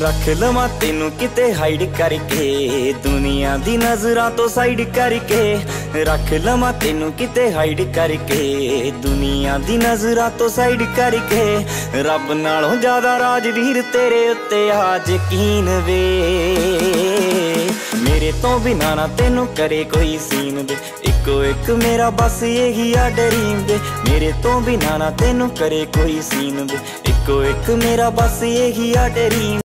ਰੱਖ ਲਵਾਂ ਤੈਨੂੰ ਕਿਤੇ ਹਾਈਡ ਕਰਕੇ। ਦੁਨੀਆ ਦੀ ਨਜ਼ਰਾਂ ਤੋਂ ਸਾਈਡ ਕਰਕੇ। ਰੱਖ ਲਵਾਂ ਤੈਨੂੰ ਕਿਤੇ ਹਾਈਡ ਕਰਕੇ। ਦੁਨੀਆ ਦੀ ਨਜ਼ਰਾਂ ਤੋਂ ਸਾਈਡ ਕਰਕੇ। ਰੱਬ ਨਾਲੋਂ ਜ਼ਿਆਦਾ ਰਾਜਵੀਰ ਤੇਰੇ ਉੱਤੇ ਆ, ਯਕੀਨ ਵੇ। ਮੇਰੇ ਤੋਂ ਬਿਨਾ ਨਾ ਤੈਨੂੰ ਕਰੇ ਕੋਈ ਸੀਨ ਦੇ ਇੱਕੋ ਇੱਕ ਮੇਰਾ ਬਸ ਇਹੀ ਆ ਡਰੀਮ ਦੇ ਮੇਰੇ ਤੋਂ ਬਿਨਾ ਨਾ ਤੈਨੂੰ ਕਰੇ ਕੋਈ ਸੀਨ ਦੇ ਇੱਕੋ ਇੱਕ ਮੇਰਾ ਬਸ ਇਹੀ ਆ ਡਰੀਮ